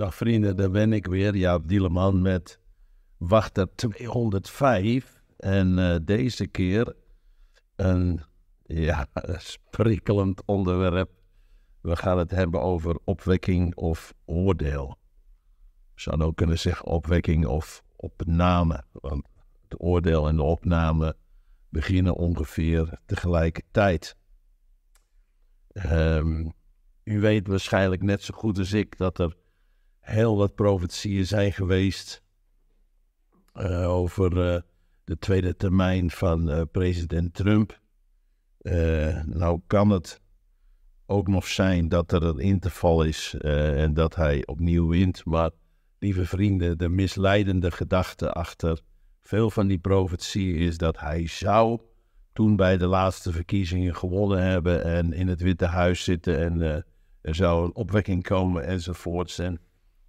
Dag vrienden, daar ben ik weer. Jaap Dieleman met Wachter 205. En uh, deze keer een ja, sprikkelend onderwerp. We gaan het hebben over opwekking of oordeel. We zouden ook kunnen zeggen opwekking of opname. Want het oordeel en de opname beginnen ongeveer tegelijkertijd. Um, u weet waarschijnlijk net zo goed als ik dat er heel wat profetieën zijn geweest uh, over uh, de tweede termijn van uh, president Trump. nou kan het ook nog zijn dat er een interval is en dat hij opnieuw wint. Maar lieve vrienden, de misleidende gedachte achter veel van die profetieën is dat hij zou toen bij de laatste verkiezingen gewonnen hebben en in het Witte Huis zitten en er zou een opwekking komen enzovoorts. En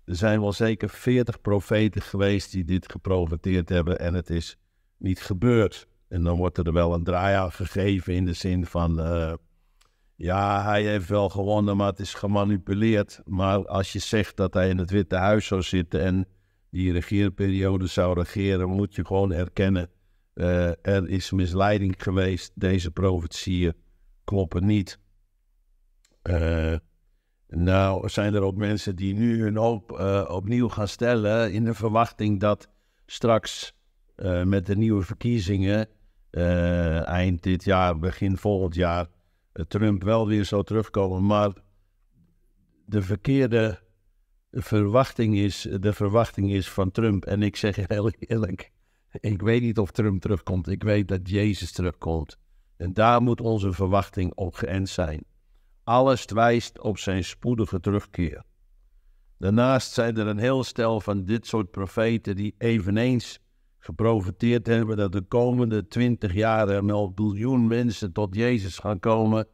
er zijn wel zeker veertig profeten geweest die dit geprofeteerd hebben en het is niet gebeurd. En dan wordt er wel een draai aan gegeven in de zin van, uh, ja, hij heeft wel gewonnen, maar het is gemanipuleerd. Maar als je zegt dat hij in het Witte Huis zou zitten en die regeerperiode zou regeren, moet je gewoon erkennen, uh, er is misleiding geweest. Deze profetieën kloppen niet. Uh, nou, zijn er ook mensen die nu hun hoop uh, opnieuw gaan stellen in de verwachting dat straks uh, met de nieuwe verkiezingen uh, eind dit jaar, begin volgend jaar, Trump wel weer zou terugkomen. Maar de verkeerde verwachting is, de verwachting is van Trump. En ik zeg heel eerlijk, ik weet niet of Trump terugkomt. Ik weet dat Jezus terugkomt. En daar moet onze verwachting op geënt zijn. Alles wijst op zijn spoedige terugkeer. Daarnaast zijn er een heel stel van dit soort profeten die eveneens geprofiteerd hebben dat de komende twintig jaar er nog biljoen mensen tot Jezus gaan komen.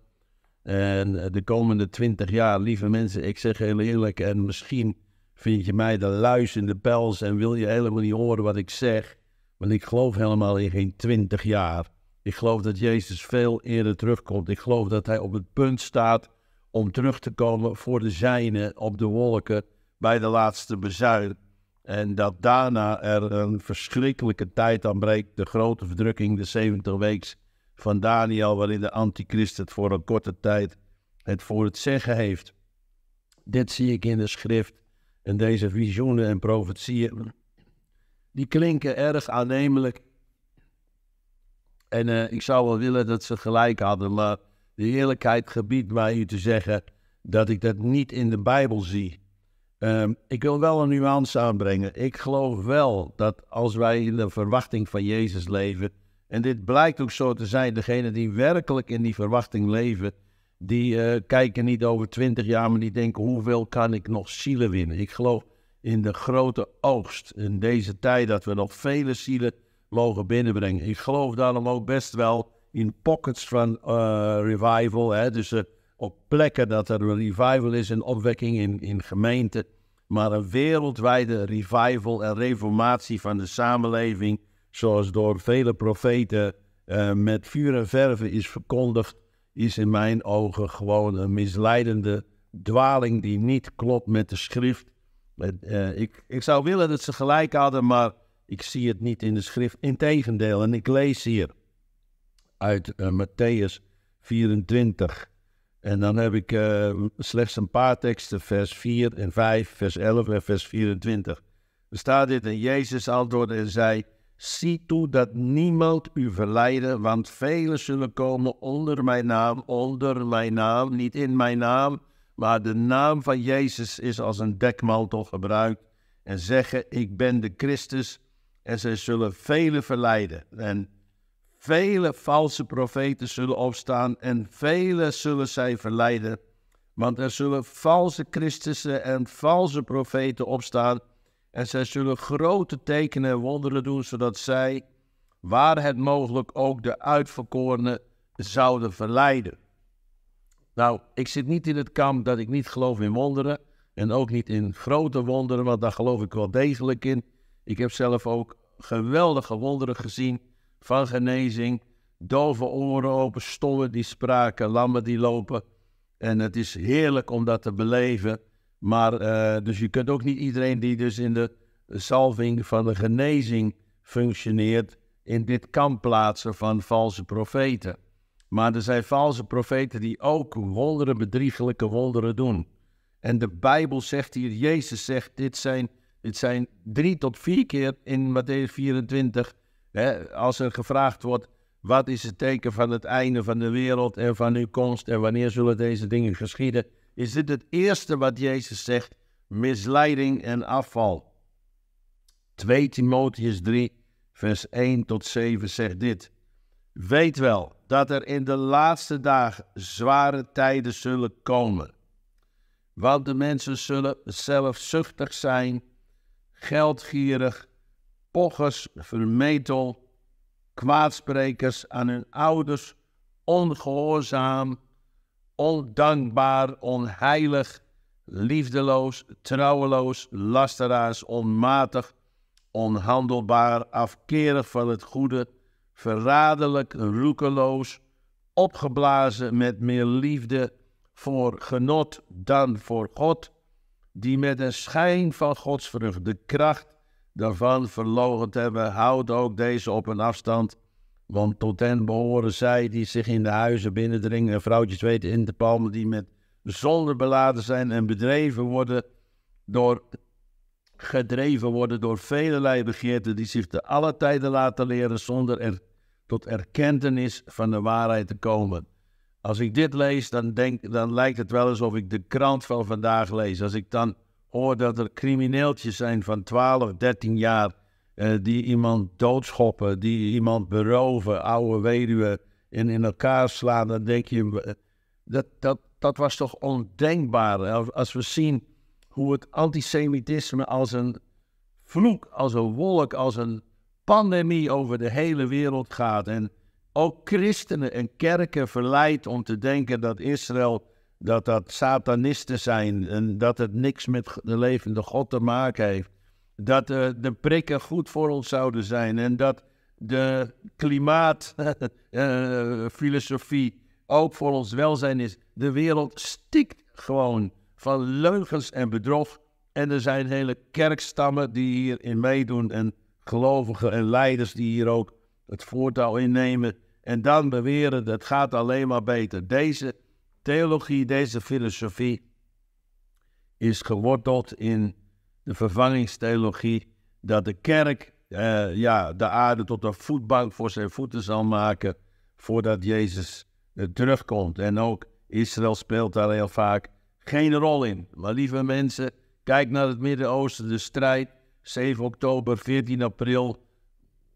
En de komende twintig jaar, lieve mensen, ik zeg heel eerlijk, en misschien vind je mij de luis in de pels en wil je helemaal niet horen wat ik zeg, want ik geloof helemaal in geen twintig jaar. Ik geloof dat Jezus veel eerder terugkomt. Ik geloof dat hij op het punt staat om terug te komen voor de zijnen op de wolken bij de laatste bezuin. En dat daarna er een verschrikkelijke tijd aanbreekt, de grote verdrukking, de 70 weeks van Daniel, waarin de antichrist het voor een korte tijd het voor het zeggen heeft. Dit zie ik in de schrift en deze visioenen en profetieën, die klinken erg aannemelijk en uh, ik zou wel willen dat ze gelijk hadden, maar de eerlijkheid gebiedt mij u te zeggen dat ik dat niet in de Bijbel zie. Um, ik wil wel een nuance aanbrengen. Ik geloof wel dat als wij in de verwachting van Jezus leven, en dit blijkt ook zo te zijn, degenen die werkelijk in die verwachting leven, die uh, kijken niet over twintig jaar, maar die denken hoeveel kan ik nog zielen winnen. Ik geloof in de grote oogst in deze tijd dat we nog vele zielen mogen binnenbrengen. Ik geloof daarom ook best wel in pockets van uh, revival. Hè? Dus uh, op plekken dat er een revival is en opwekking in, in gemeenten. Maar een wereldwijde revival en reformatie van de samenleving, zoals door vele profeten uh, met vuur en verven is verkondigd, is in mijn ogen gewoon een misleidende dwaling die niet klopt met de schrift. ik, ik zou willen dat ze gelijk hadden, maar ik zie het niet in de schrift. Integendeel, en ik lees hier uit uh, Matthäus 24. En dan heb ik uh, slechts een paar teksten, vers 4 en 5, vers 11 en vers 24. Er staat dit en Jezus antwoordde en zei... Zie toe dat niemand u verleiden, want velen zullen komen onder mijn naam, onder mijn naam, niet in mijn naam, maar de naam van Jezus is als een dekmantel gebruikt en zeggen, ik ben de Christus, en zij zullen velen verleiden. En vele valse profeten zullen opstaan en vele zullen zij verleiden. Want er zullen valse Christussen en valse profeten opstaan. En zij zullen grote tekenen en wonderen doen, zodat zij, waar het mogelijk ook de uitverkorenen, zouden verleiden. Nou, ik zit niet in het kamp dat ik niet geloof in wonderen. En ook niet in grote wonderen, want daar geloof ik wel degelijk in. Ik heb zelf ook geweldige wonderen gezien van genezing. Dove oren open, stommen die spraken, lammen die lopen. En het is heerlijk om dat te beleven. Maar, uh, dus je kunt ook niet iedereen die dus in de salving van de genezing functioneert, in dit kamp plaatsen van valse profeten. Maar er zijn valse profeten die ook wonderen, bedriegelijke wonderen doen. En de Bijbel zegt hier, Jezus zegt, dit zijn, dit zijn drie tot vier keer in Matthäus 24. Hè, als er gevraagd wordt, wat is het teken van het einde van de wereld en van uw komst en wanneer zullen deze dingen geschieden? Is dit het eerste wat Jezus zegt? Misleiding en afval. 2 Timotheus 3, vers 1 tot 7 zegt dit. Weet wel dat er in de laatste dagen zware tijden zullen komen. Want de mensen zullen zelfzuchtig zijn, geldgierig, pochers, vermetel, kwaadsprekers aan hun ouders, ongehoorzaam, ondankbaar, onheilig, liefdeloos, trouweloos, lasteraars, onmatig, onhandelbaar, afkerig van het goede, verraderlijk, roekeloos, opgeblazen met meer liefde voor genot dan voor God, die met een schijn van godsvrucht de kracht daarvan verloochend hebben, houdt ook deze op een afstand. Want tot hen behoren zij die zich in de huizen binnendringen en vrouwtjes weten in te palmen, die met zonde beladen zijn en bedreven worden door, gedreven worden door velelei begeerten, die zich te alle tijden laten leren zonder er tot erkentenis van de waarheid te komen. Als ik dit lees, dan, denk, dan lijkt het wel alsof ik de krant van vandaag lees. Als ik dan hoor dat er crimineeltjes zijn van 12, 13 jaar. Uh, die iemand doodschoppen, die iemand beroven, oude weduwen en in elkaar slaan. Dan denk je, eh, dat, dat, dat was toch ondenkbaar. Als we zien hoe het antisemitisme als een vloek, als een wolk, als een pandemie over de hele wereld gaat. En ook christenen en kerken verleidt om te denken dat Israël dat dat satanisten zijn en dat het niks met de levende God te maken heeft. Dat uh, de prikken goed voor ons zouden zijn en dat de klimaatfilosofie uh, ook voor ons welzijn is. De wereld stikt gewoon van leugens en bedrog. En er zijn hele kerkstammen die hierin meedoen en gelovigen en leiders die hier ook het voortouw innemen. En dan beweren dat gaat alleen maar beter. Deze theologie, deze filosofie, is geworteld in de vervangingstheologie dat de kerk eh, ja, de aarde tot een voetbank voor zijn voeten zal maken voordat Jezus uh, terugkomt. En ook Israël speelt daar heel vaak geen rol in. Maar lieve mensen, kijk naar het Midden-Oosten, de strijd. 7 oktober, 14 april.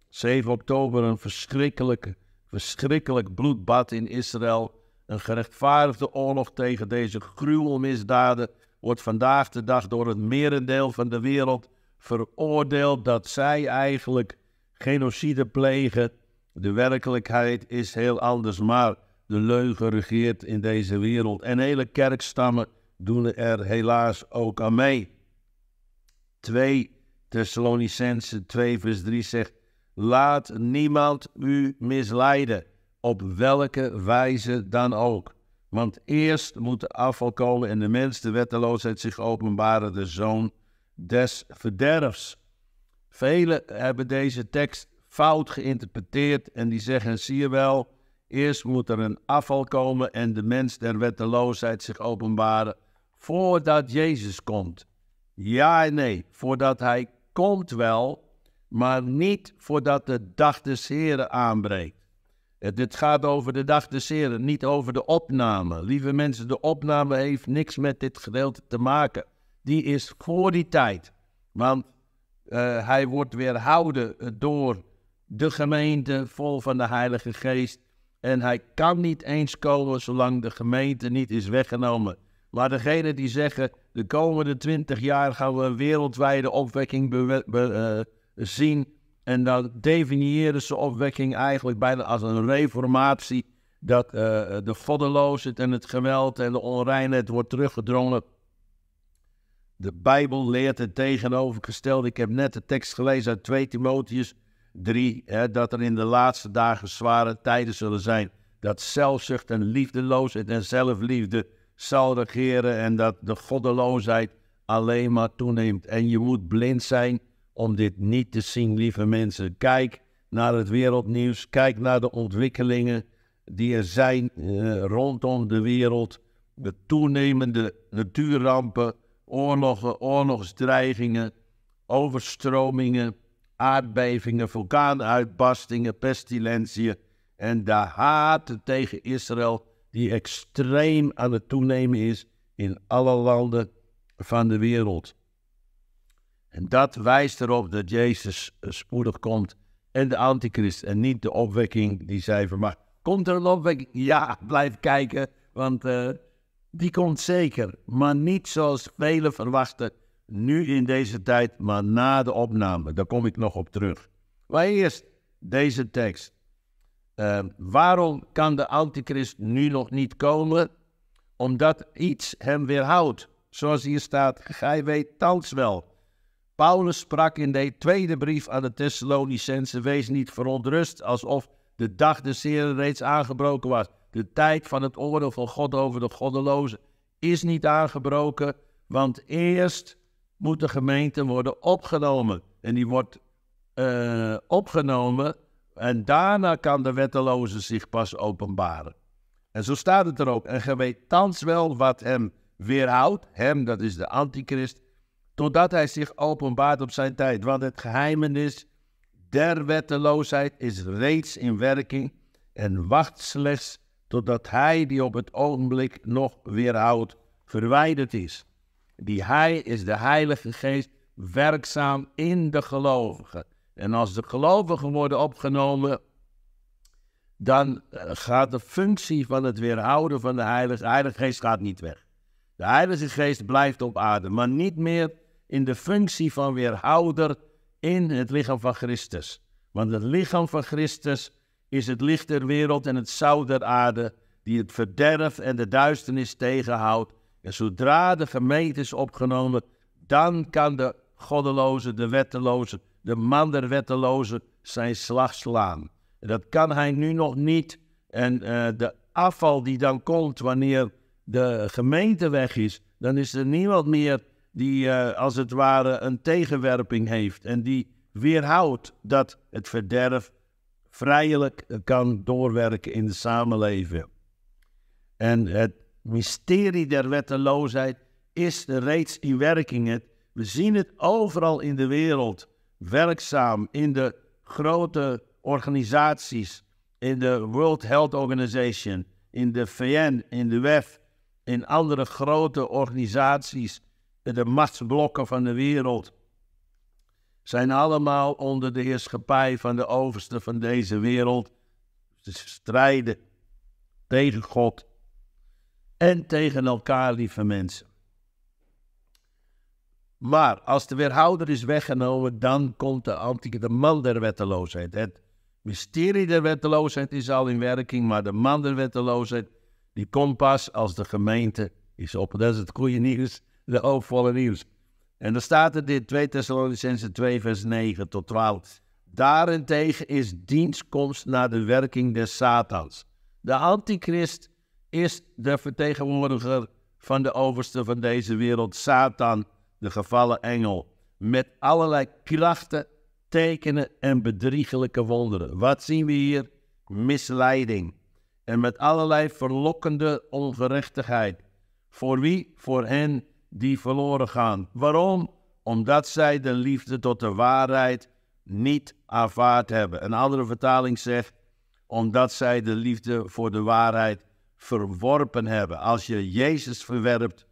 7 oktober, een verschrikkelijk, verschrikkelijk bloedbad in Israël. Een gerechtvaardigde oorlog tegen deze gruwelmisdaden wordt vandaag de dag door het merendeel van de wereld veroordeeld dat zij eigenlijk genocide plegen. De werkelijkheid is heel anders, maar de leugen regeert in deze wereld. En hele kerkstammen doen er helaas ook aan mee. 2 Thessalonicense 2 vers 3 zegt, laat niemand u misleiden op welke wijze dan ook. Want eerst moet de afval komen en de mens de wetteloosheid zich openbaren, de zoon des verderfs. Velen hebben deze tekst fout geïnterpreteerd en die zeggen, zie je wel, eerst moet er een afval komen en de mens der wetteloosheid zich openbaren, voordat Jezus komt. Ja en nee, voordat hij komt wel, maar niet voordat de dag des Heren aanbreekt. Dit gaat over de dag des Heren, niet over de opname. Lieve mensen, de opname heeft niks met dit gedeelte te maken. Die is voor die tijd. Want uh, hij wordt weerhouden door de gemeente vol van de Heilige Geest. En hij kan niet eens komen zolang de gemeente niet is weggenomen. Maar degene die zeggen, de komende twintig jaar gaan we een wereldwijde opwekking uh, zien en dan definiëren ze opwekking eigenlijk bijna als een reformatie. Dat uh, de goddeloosheid en het geweld en de onreinheid wordt teruggedrongen. De Bijbel leert het tegenovergestelde. Ik heb net de tekst gelezen uit 2 Timotheus 3. Hè, dat er in de laatste dagen zware tijden zullen zijn. Dat zelfzucht en liefdeloosheid en zelfliefde zal regeren en dat de goddeloosheid alleen maar toeneemt. En je moet blind zijn om dit niet te zien, lieve mensen. Kijk naar het wereldnieuws, kijk naar de ontwikkelingen die er zijn eh, rondom de wereld. De toenemende natuurrampen, oorlogen, oorlogsdreigingen, overstromingen, aardbevingen, vulkaanuitbarstingen, pestilentieën en de haat tegen Israël die extreem aan het toenemen is in alle landen van de wereld. En dat wijst erop dat Jezus spoedig komt en de antichrist en niet de opwekking die zij vermaakt. Komt er een opwekking? Ja, blijf kijken, want uh, die komt zeker. Maar niet zoals velen verwachten, nu in deze tijd, maar na de opname. Daar kom ik nog op terug. Maar eerst deze tekst. Uh, waarom kan de antichrist nu nog niet komen? Omdat iets hem weerhoudt. Zoals hier staat, gij weet thans wel. Paulus sprak in de tweede brief aan de Thessalonicense, wees niet verontrust alsof de dag des Heren reeds aangebroken was. De tijd van het oordeel van God over de goddelozen is niet aangebroken, want eerst moet de gemeente worden opgenomen. En die wordt uh, opgenomen en daarna kan de wetteloze zich pas openbaren. En zo staat het er ook. En ge weet thans wel wat hem weerhoudt, hem, dat is de antichrist, totdat hij zich openbaart op zijn tijd. Want het geheimenis der wetteloosheid is reeds in werking en wacht slechts totdat hij die op het ogenblik nog weerhoudt, verwijderd is. Die hij is de Heilige Geest werkzaam in de gelovigen. En als de gelovigen worden opgenomen, dan eh, gaat de functie van het weerhouden van de Heilige, de Heilige Geest gaat niet weg. De Heilige Geest blijft op aarde, maar niet meer in de functie van weerhouder in het lichaam van Christus. Want het lichaam van Christus is het licht der wereld en het zout der aarde, die het verderf en de duisternis tegenhoudt. En zodra de gemeente is opgenomen, dan kan de goddeloze, de wetteloze, de man der wetteloze zijn slag slaan. En dat kan hij nu nog niet. En uh, de afval die dan komt wanneer de gemeente weg is, dan is er niemand meer die uh, als het ware een tegenwerping heeft en die weerhoudt dat het verderf vrijelijk kan doorwerken in de samenleving. En het mysterie der wetteloosheid is reeds in werking. We zien het overal in de wereld werkzaam, in de grote organisaties, in de World Health Organization, in de VN, in de WEF, in andere grote organisaties, de machtsblokken van de wereld, zijn allemaal onder de heerschappij van de overste van deze wereld. Ze strijden tegen God en tegen elkaar, lieve mensen. Maar als de weerhouder is weggenomen, dan komt de antieke, de man der wetteloosheid. Het mysterie der wetteloosheid is al in werking, maar de man der wetteloosheid, die komt pas als de gemeente is op. Dat is het goede nieuws, de hoopvolle nieuws. En dan staat er dit 2 Thessalonicense 2 vers 9 tot 12. Daarentegen is dienstkomst naar de werking des Satans. De antichrist is de vertegenwoordiger van de overste van deze wereld, Satan, de gevallen engel, met allerlei krachten, tekenen en bedriegelijke wonderen. Wat zien we hier? Misleiding. En met allerlei verlokkende ongerechtigheid. Voor wie? Voor hen die verloren gaan. Waarom? Omdat zij de liefde tot de waarheid niet aanvaard hebben. Een andere vertaling zegt, omdat zij de liefde voor de waarheid verworpen hebben. Als je Jezus verwerpt,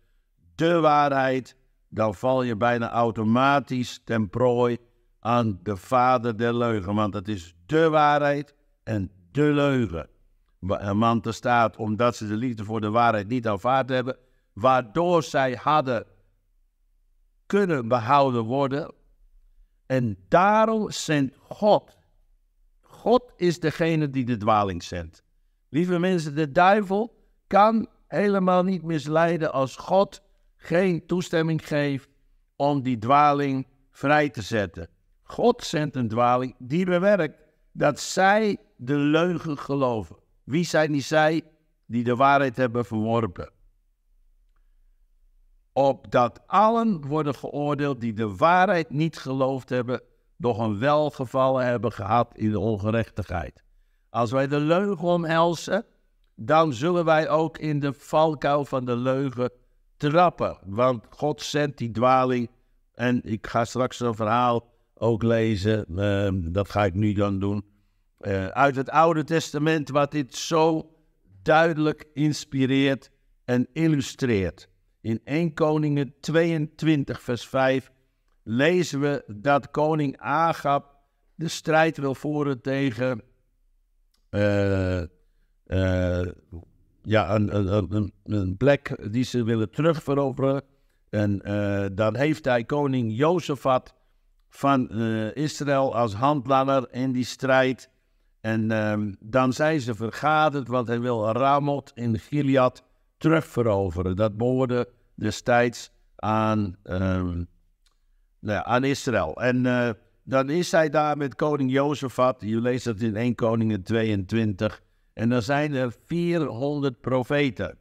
de waarheid, dan val je bijna automatisch ten prooi aan de vader der leugen. Want het is de waarheid en de leugen. Man te staat omdat ze de liefde voor de waarheid niet aanvaard hebben, waardoor zij hadden kunnen behouden worden. En daarom zendt God. God is degene die de dwaling zendt. Lieve mensen, de duivel kan helemaal niet misleiden als God geen toestemming geeft om die dwaling vrij te zetten. God zendt een dwaling die bewerkt dat zij de leugen geloven. Wie zijn die zij die de waarheid hebben verworpen? Opdat allen worden geoordeeld die de waarheid niet geloofd hebben, doch een welgevallen hebben gehad in de ongerechtigheid. Als wij de leugen omhelzen, dan zullen wij ook in de valkuil van de leugen trappen. Want God zendt die dwaling. En ik ga straks een verhaal ook lezen. Ehm, dat ga ik nu dan doen. Uh, uit het Oude Testament, wat dit zo duidelijk inspireert en illustreert. In 1 Koningen 22, vers 5 lezen we dat koning Agab de strijd wil voeren tegen uh, uh, ja, een, een, plek die ze willen terugveroveren. En uh, dan heeft hij koning Jozefat van Israël als handlanger in die strijd. En ehm, dan zijn ze vergaderd, want hij wil Ramoth in Gilead terugveroveren. Dat behoorde destijds aan, um, nou aan Israël. En uh, dan is hij daar met koning Jozefat. Je leest dat in 1 Koningen 22. En dan zijn er 400 profeten.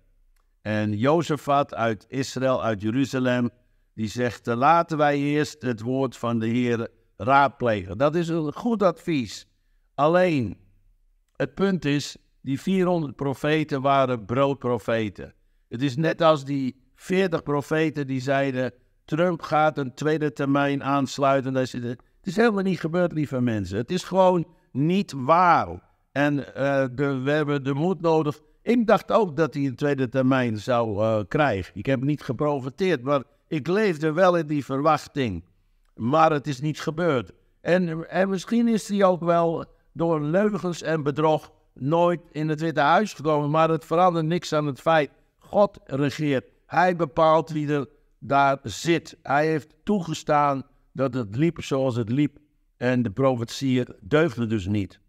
En Jozefat uit Israël, uit Jeruzalem, die zegt: laten wij eerst het woord van de Heer raadplegen. Dat is een goed advies. Alleen, het punt is, die 400 profeten waren broodprofeten. Het is net als die 40 profeten die zeiden: Trump gaat een tweede termijn aansluiten. Het is helemaal niet gebeurd, lieve mensen. Het is gewoon niet waar. En de, we hebben de moed nodig. Ik dacht ook dat hij een tweede termijn zou uh, krijgen. Ik heb niet geprofiteerd, maar ik leefde wel in die verwachting. Maar het is niet gebeurd. En, en misschien is hij ook wel door leugens en bedrog nooit in het Witte Huis gekomen. Maar het verandert niks aan het feit. God regeert. Hij bepaalt wie er daar zit. Hij heeft toegestaan dat het liep zoals het liep. En de profetieën deugden dus niet.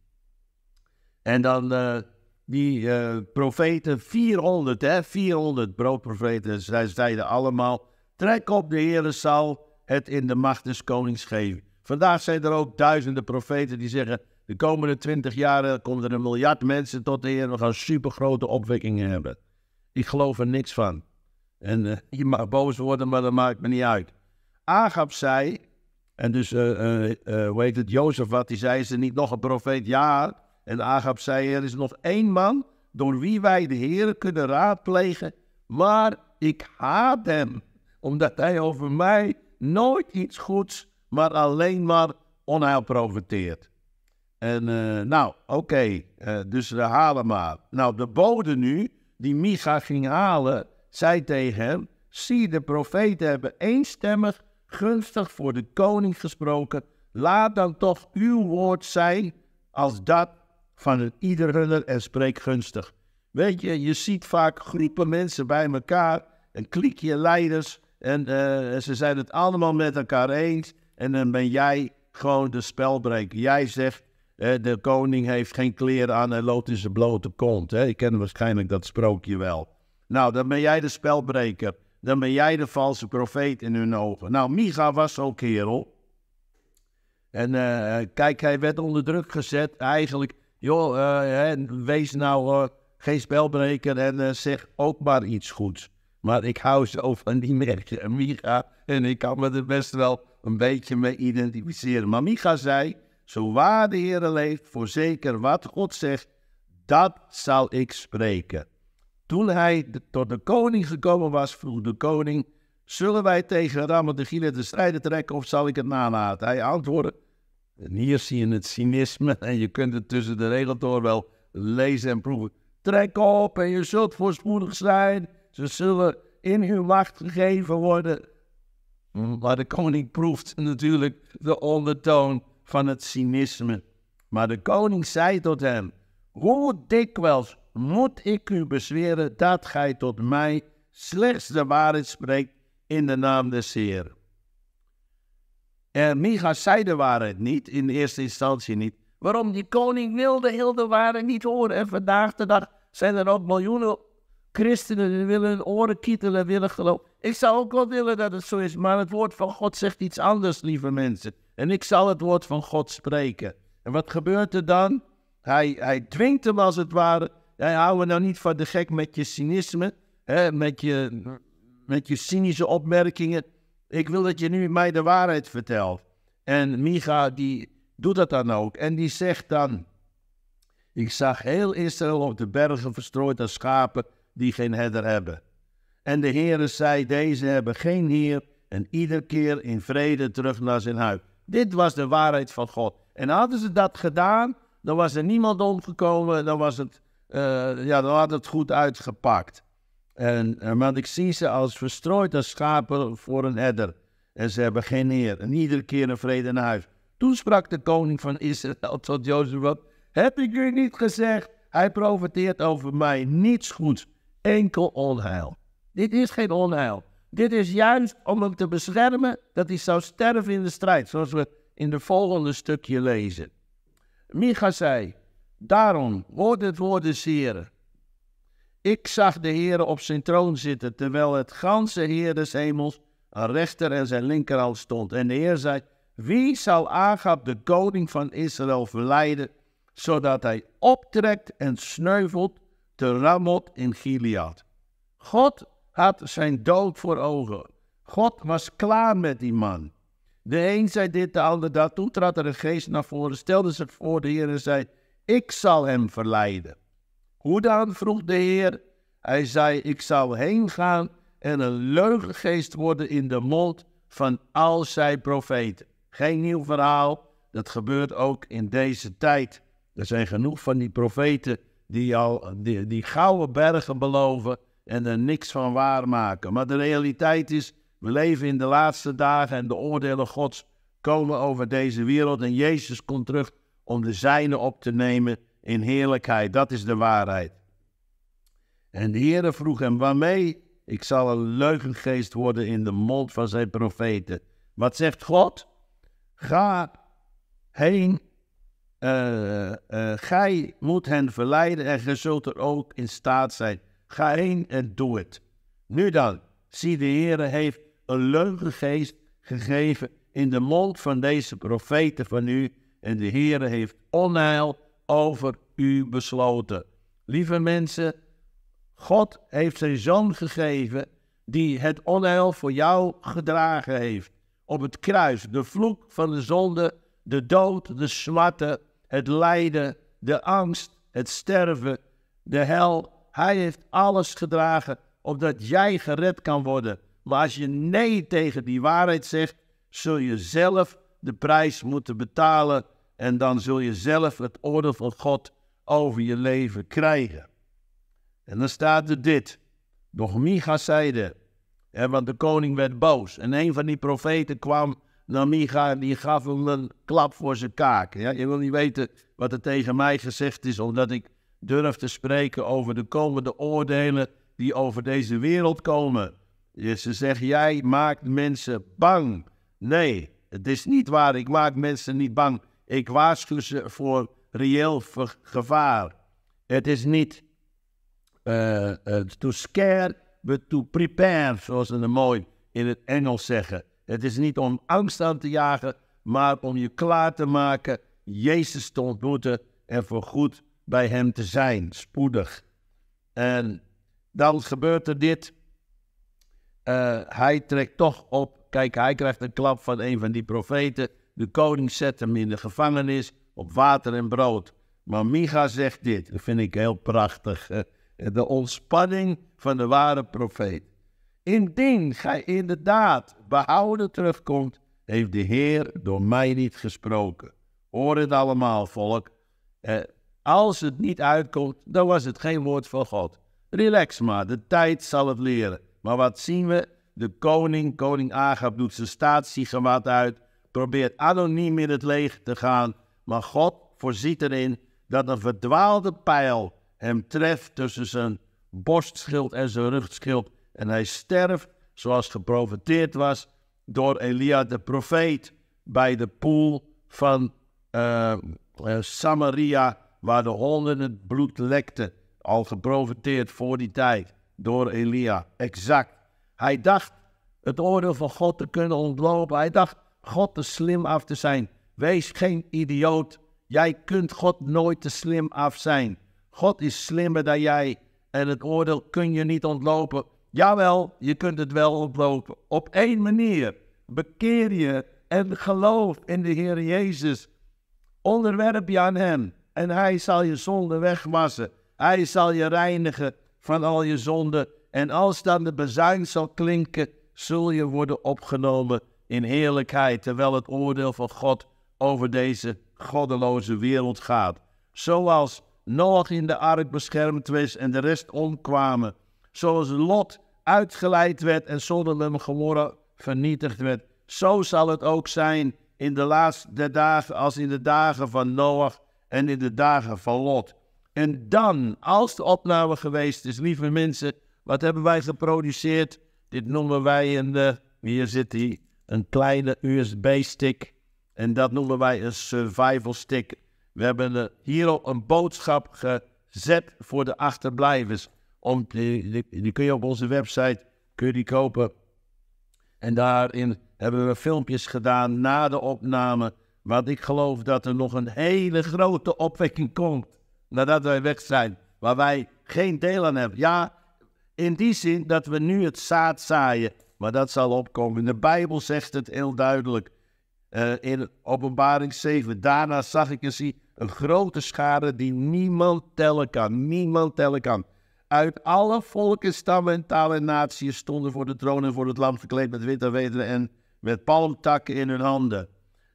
En dan uh, die uh, profeten, 400, hè, 400 broodprofeten, zij zeiden allemaal: Trek op, de Heer zal het in de macht des konings geven. Vandaag zijn er ook duizenden profeten die zeggen: De komende 20 jaar komen er een miljard mensen tot de Heer. We gaan supergrote opwekkingen hebben. Ik geloof er niks van. En uh, je mag boos worden, maar dat maakt me niet uit. Agab zei, en dus, uh, hoe heet het, Jozef wat, die zei, is er niet nog een profeet? Ja. En Agab zei, er is nog één man door wie wij de Heer kunnen raadplegen, maar ik haat hem, omdat hij over mij nooit iets goeds, maar alleen maar onheil profeteert. En nou, oké, okay, dus we halen maar. Nou, de bode nu, die Micha ging halen, zei tegen hem: Zie, de profeten hebben eenstemmig gunstig voor de koning gesproken. Laat dan toch uw woord zijn als dat van een ieder hunner en spreek gunstig. Weet je, je ziet vaak groepen mensen bij elkaar, een klikje leiders, en uh, ze zijn het allemaal met elkaar eens. En dan ben jij gewoon de spelbreker. Jij zegt, de koning heeft geen kleren aan en loopt in zijn blote kont. Hè? Ik ken waarschijnlijk dat sprookje wel. Nou, dan ben jij de spelbreker. Dan ben jij de valse profeet in hun ogen. Nou, Micha was zo'n kerel. En uh, kijk, hij werd onder druk gezet. Eigenlijk, joh, uh, wees nou uh, geen spelbreker en zeg ook maar iets goeds. Maar ik hou zo van die merken, Micha. En ik kan me er best wel een beetje mee identificeren. Maar Micha zei, zo waar de Heer leeft, voorzeker wat God zegt, dat zal ik spreken. Toen hij tot de koning gekomen was, vroeg de koning: Zullen wij tegen Ramat de Gilead de strijden trekken of zal ik het nalaten? Hij antwoordde: en Hier zie je het cynisme en je kunt het tussen de regels wel lezen en proeven. Trek op en je zult voorspoedig zijn. Ze zullen in uw macht gegeven worden. Maar de koning proeft natuurlijk de ondertoon van het cynisme. Maar de koning zei tot hem: Hoe dikwijls moet ik u bezweren dat gij tot mij slechts de waarheid spreekt in de naam des Heer. En Micha zei de waarheid niet, in eerste instantie niet. Waarom? Die koning wilde heel de waarheid niet horen. En vandaag de dag zijn er ook miljoenen christenen die willen hun oren kietelen en willen geloven. Ik zou ook wel willen dat het zo is, maar het woord van God zegt iets anders, lieve mensen. En ik zal het woord van God spreken. En wat gebeurt er dan? Hij, hij dwingt hem als het ware ja, hou me nou niet van de gek met je cynisme, hè, met je met je cynische opmerkingen. Ik wil dat je nu mij de waarheid vertelt. En Micha die doet dat dan ook. En die zegt dan, ik zag heel Israël op de bergen verstrooid als schapen die geen herder hebben. En de Heere zei, deze hebben geen heer en ieder keer in vrede terug naar zijn huis. Dit was de waarheid van God. En hadden ze dat gedaan, dan was er niemand omgekomen, dan, was het, uh, ja, dan had het goed uitgepakt. En, uh, want ik zie ze als verstrooid als schapen voor een herder. En ze hebben geen heer. En iedere keer een vrede naar huis. Toen sprak de koning van Israël tot Jozef: Heb ik u niet gezegd? Hij profiteert over mij niets goeds, enkel onheil. Dit is geen onheil. Dit is juist om hem te beschermen dat hij zou sterven in de strijd, zoals we in de volgende stukje lezen. Micha zei, daarom hoort het woord des Heren. Ik zag de Heer op zijn troon zitten, terwijl het ganse Heer des hemels rechter en zijn linkerhand stond. En de Heer zei, wie zal Agab, de koning van Israël, verleiden, zodat hij optrekt en sneuvelt te Ramot in Gilead? God had zijn dood voor ogen. God was klaar met die man. De een zei dit, de ander dat. Toen trad er een geest naar voren, stelde zich voor de Heer en zei: Ik zal hem verleiden. Hoe dan? vroeg de Heer. Hij zei: Ik zal heen gaan en een leugengeest worden in de mond van al zijn profeten. Geen nieuw verhaal, dat gebeurt ook in deze tijd. Er zijn genoeg van die profeten die al die, die gouden bergen beloven en er niks van waarmaken. Maar de realiteit is, we leven in de laatste dagen en de oordelen Gods komen over deze wereld. En Jezus komt terug om de zijne op te nemen in heerlijkheid. Dat is de waarheid. En de Heer vroeg hem, waarmee? Ik zal een leugengeest worden in de mond van zijn profeten. Wat zegt God? Ga heen, uh, uh, gij moet hen verleiden en gij zult er ook in staat zijn. Ga heen en doe het. Nu dan, zie de Heer heeft een leugengeest gegeven in de mond van deze profeten van u. En de Heer heeft onheil over u besloten. Lieve mensen, God heeft zijn zoon gegeven die het onheil voor jou gedragen heeft. Op het kruis, de vloek van de zonde, de dood, de smarte, het lijden, de angst, het sterven, de hel. Hij heeft alles gedragen opdat jij gered kan worden. Maar als je nee tegen die waarheid zegt, zul je zelf de prijs moeten betalen. En dan zul je zelf het oordeel van God over je leven krijgen. En dan staat er dit. Doch Micha zeide, hè, want de koning werd boos. En een van die profeten kwam naar Micha en die gaf hem een klap voor zijn kaak. Ja, je wil niet weten wat er tegen mij gezegd is, omdat ik durf te spreken over de komende oordelen die over deze wereld komen. Ze zeggen, jij maakt mensen bang. Nee, het is niet waar. Ik maak mensen niet bang. Ik waarschuw ze voor reëel gevaar. Het is niet uh, to scare, but to prepare, zoals ze het mooi in het Engels zeggen. Het is niet om angst aan te jagen, maar om je klaar te maken Jezus te ontmoeten en voor goed bij Hem te zijn, spoedig. En dan gebeurt er dit. Uh, hij trekt toch op. Kijk, hij krijgt een klap van een van die profeten. De koning zet hem in de gevangenis op water en brood. Maar Micha zegt dit, dat vind ik heel prachtig. De ontspanning van de ware profeet. Indien gij inderdaad behouden terugkomt, heeft de Heer door mij niet gesproken. Hoor het allemaal, volk. Eh, als het niet uitkomt, dan was het geen woord van God. Relax maar, de tijd zal het leren. Maar wat zien we? De koning, koning Agab, doet zijn staatsiegewaad uit, probeert anoniem in het leger te gaan, maar God voorziet erin dat een verdwaalde pijl hem treft tussen zijn borstschild en zijn rugschild en hij sterft, zoals geprofeteerd was, door Elia de profeet bij de poel van uh, uh, Samaria, waar de honden het bloed lekten al geprofiteerd voor die tijd door Elia. Exact. Hij dacht het oordeel van God te kunnen ontlopen. Hij dacht God te slim af te zijn. Wees geen idioot. Jij kunt God nooit te slim af zijn. God is slimmer dan jij. En het oordeel kun je niet ontlopen. Jawel, je kunt het wel oplopen. Op één manier. Bekeer je en geloof in de Heer Jezus. Onderwerp je aan Hem en Hij zal je zonde wegwassen. Hij zal je reinigen van al je zonden. En als dan de bezuin zal klinken, zul je worden opgenomen in heerlijkheid, terwijl het oordeel van God over deze goddeloze wereld gaat. Zoals Noach in de ark beschermd was en de rest omkwamen. Zoals Lot uitgeleid werd en Sodom en vernietigd werd. Zo zal het ook zijn in de laatste dagen als in de dagen van Noach en in de dagen van Lot. En dan, als de opname geweest is, lieve mensen, wat hebben wij geproduceerd? Dit noemen wij een, uh, hier zit hij, een kleine USB-stick. En dat noemen wij een survival stick. We hebben uh, hierop een boodschap gezet voor de achterblijvers. Om, die, die, kun je op onze website kun je die kopen. En daarin hebben we filmpjes gedaan na de opname. Want ik geloof dat er nog een hele grote opwekking komt. Nadat wij weg zijn. Waar wij geen deel aan hebben. Ja, in die zin dat we nu het zaad zaaien. Maar dat zal opkomen. De Bijbel zegt het heel duidelijk. Uh, in openbaring 7. Daarna zag ik een, een grote schade die niemand tellen kan. Niemand tellen kan. Uit alle volken, stammen en talen en naties stonden voor de troon en voor het lam verkleed met witte wederen en met palmtakken in hun handen.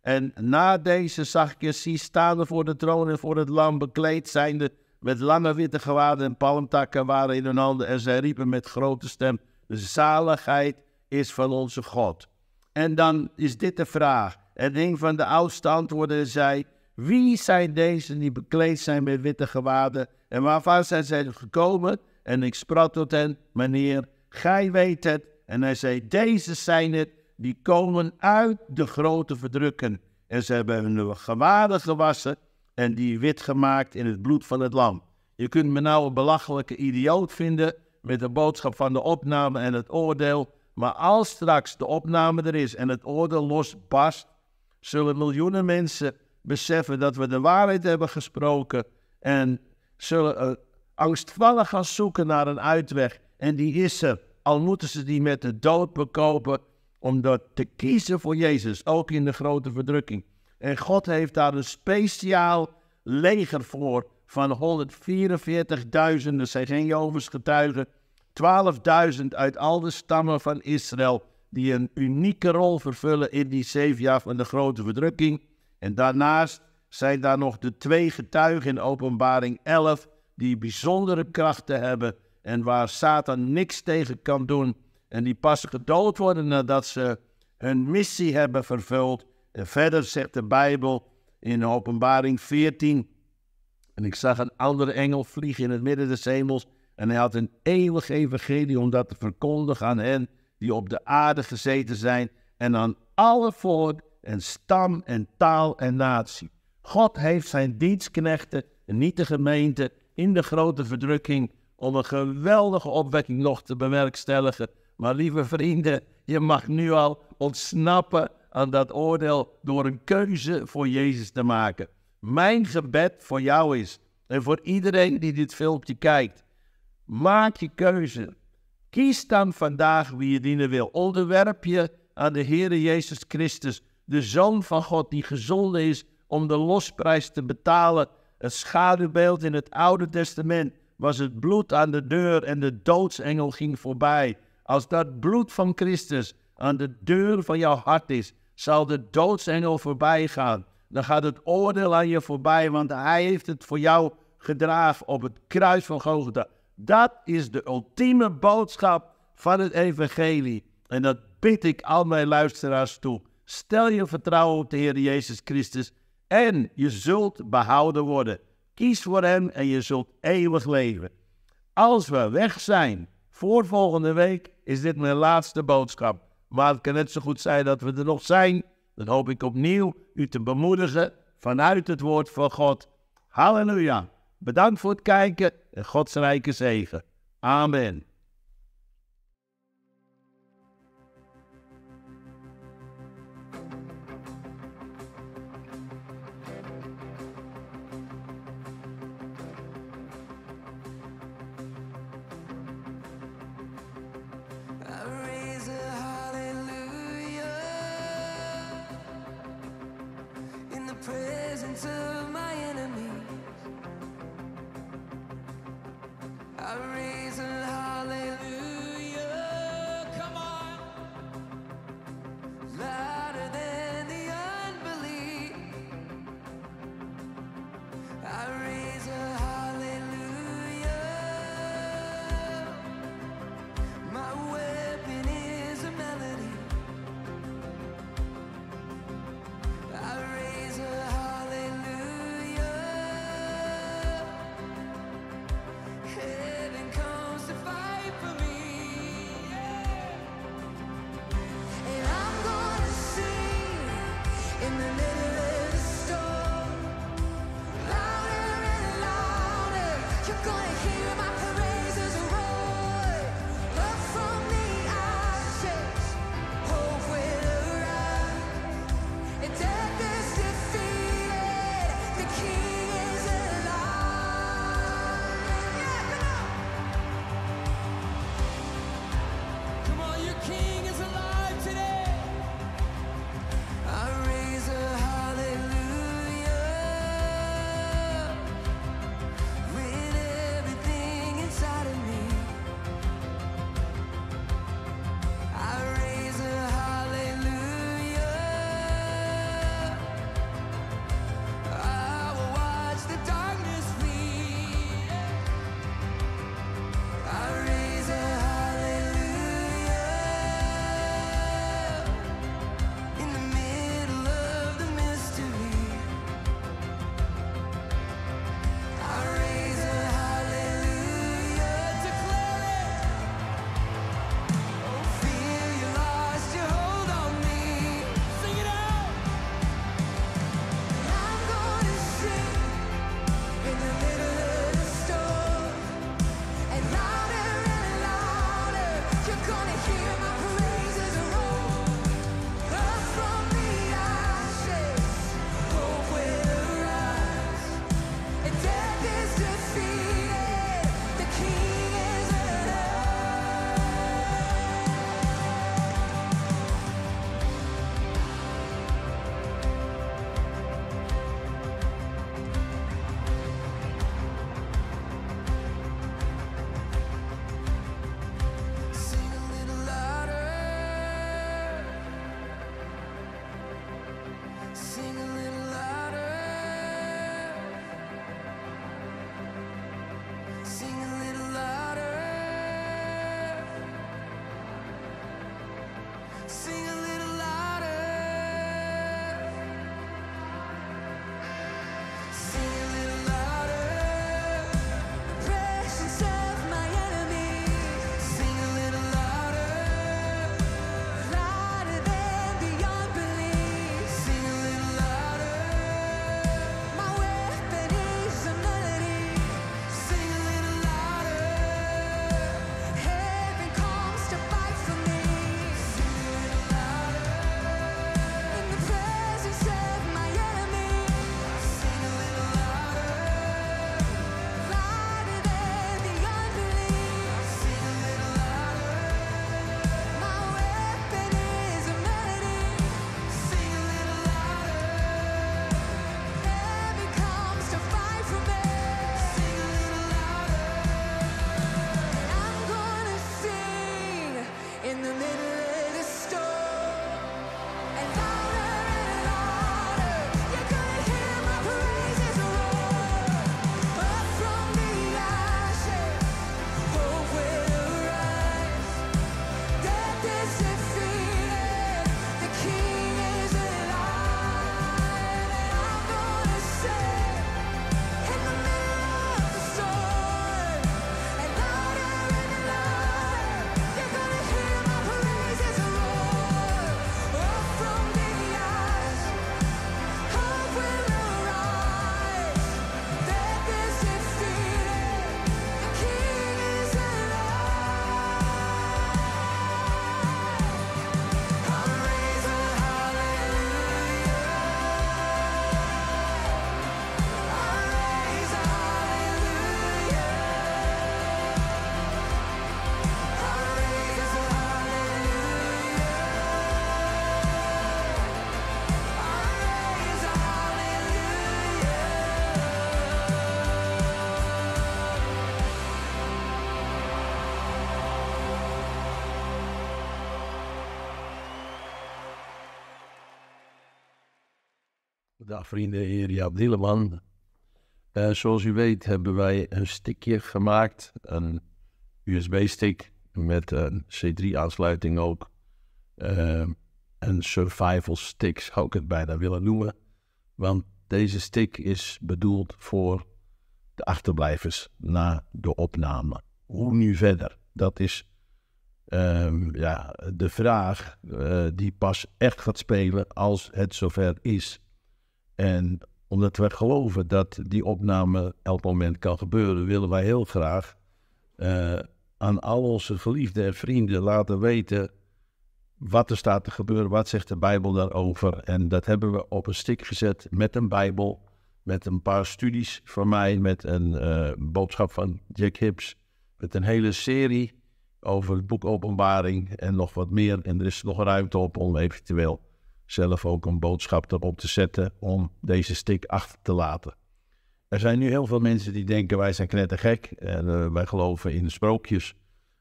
En na deze zag ik je zie staande voor de troon en voor het lam bekleed zijnde met lange witte gewaden en palmtakken waren in hun handen. En zij riepen met grote stem, de zaligheid is van onze God. En dan is dit de vraag. En een van de oudste antwoorden zei, wie zijn deze die bekleed zijn met witte gewaden? En waarvan zijn zij gekomen? En ik sprak tot hen, meneer, gij weet het. En hij zei, deze zijn het die komen uit de grote verdrukken. En ze hebben hun gewaden gewassen en die wit gemaakt in het bloed van het lam. Je kunt me nou een belachelijke idioot vinden met de boodschap van de opname en het oordeel. Maar als straks de opname er is en het oordeel losbarst, zullen miljoenen mensen beseffen dat we de waarheid hebben gesproken en zullen uh, angstvallig gaan zoeken naar een uitweg. En die is er, al moeten ze die met de dood bekopen, om dat te kiezen voor Jezus, ook in de grote verdrukking. En God heeft daar een speciaal leger voor van 144.000, dat zijn geen Jovens getuigen, 12.000 uit al de stammen van Israël, die een unieke rol vervullen in die zeven jaar van de grote verdrukking. En daarnaast zijn daar nog de twee getuigen in openbaring 11, die bijzondere krachten hebben en waar Satan niks tegen kan doen. En die pas gedood worden nadat ze hun missie hebben vervuld. En verder zegt de Bijbel in openbaring 14. En ik zag een andere engel vliegen in het midden des hemels. En hij had een eeuwig evangelie om dat te verkondigen aan hen die op de aarde gezeten zijn. En aan alle volk en stam en taal en natie. God heeft zijn dienstknechten, en niet de gemeente, in de grote verdrukking om een geweldige opwekking nog te bewerkstelligen. Maar lieve vrienden, je mag nu al ontsnappen aan dat oordeel door een keuze voor Jezus te maken. Mijn gebed voor jou is, en voor iedereen die dit filmpje kijkt, maak je keuze. Kies dan vandaag wie je dienen wil. Onderwerp je aan de Heer Jezus Christus, de Zoon van God die gezonden is om de losprijs te betalen. Het schaduwbeeld in het Oude Testament was het bloed aan de deur en de doodsengel ging voorbij. Als dat bloed van Christus aan de deur van jouw hart is, zal de doodsengel voorbij gaan. Dan gaat het oordeel aan je voorbij, want hij heeft het voor jou gedragen op het kruis van Golgotha. Dat is de ultieme boodschap van het evangelie. En dat bid ik al mijn luisteraars toe. Stel je vertrouwen op de Heer Jezus Christus en je zult behouden worden. Kies voor Hem en je zult eeuwig leven. Als we weg zijn voor volgende week, is dit mijn laatste boodschap. Maar het kan net zo goed zijn dat we er nog zijn. Dan hoop ik opnieuw u te bemoedigen vanuit het woord van God. Halleluja. Bedankt voor het kijken en Gods rijke zegen. Amen. See. Dag vrienden, hier Jaap Dieleman. Eh, zoals u weet hebben wij een stickje gemaakt, een USB-stick met een C3-aansluiting ook. Eh, een survival stick zou ik het bijna willen noemen. Want deze stick is bedoeld voor de achterblijvers na de opname. Hoe nu verder? Dat is ehm, ja, de vraag eh, die pas echt gaat spelen als het zover is. En omdat we geloven dat die opname elk moment kan gebeuren, willen wij heel graag eh, aan al onze geliefden en vrienden laten weten wat er staat te gebeuren, wat zegt de Bijbel daarover. En dat hebben we op een stick gezet met een Bijbel, met een paar studies van mij, met een eh, boodschap van Jack Hibbs, met een hele serie over het boek Openbaring en nog wat meer. En er is nog ruimte op om eventueel zelf ook een boodschap erop te zetten om deze stick achter te laten. Er zijn nu heel veel mensen die denken wij zijn knettergek en eh, wij geloven in sprookjes.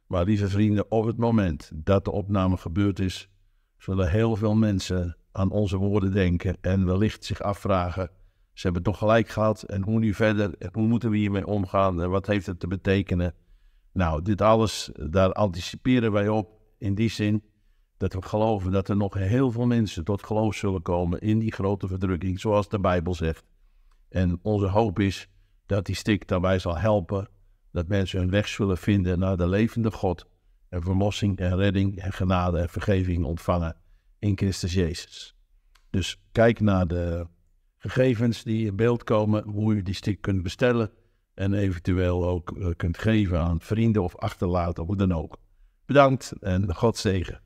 Maar lieve vrienden, op het moment dat de opname gebeurd is, zullen heel veel mensen aan onze woorden denken en wellicht zich afvragen, ze hebben toch gelijk gehad en hoe nu verder en hoe moeten we hiermee omgaan en wat heeft het te betekenen? Nou, dit alles, daar anticiperen wij op in die zin dat we geloven dat er nog heel veel mensen tot geloof zullen komen in die grote verdrukking, zoals de Bijbel zegt. En onze hoop is dat die stik daarbij zal helpen, dat mensen hun weg zullen vinden naar de levende God en verlossing en redding en genade en vergeving ontvangen in Christus Jezus. Dus kijk naar de gegevens die in beeld komen, hoe u die stick kunt bestellen en eventueel ook eh, kunt geven aan vrienden of achterlaten, hoe dan ook. Bedankt en God zegen.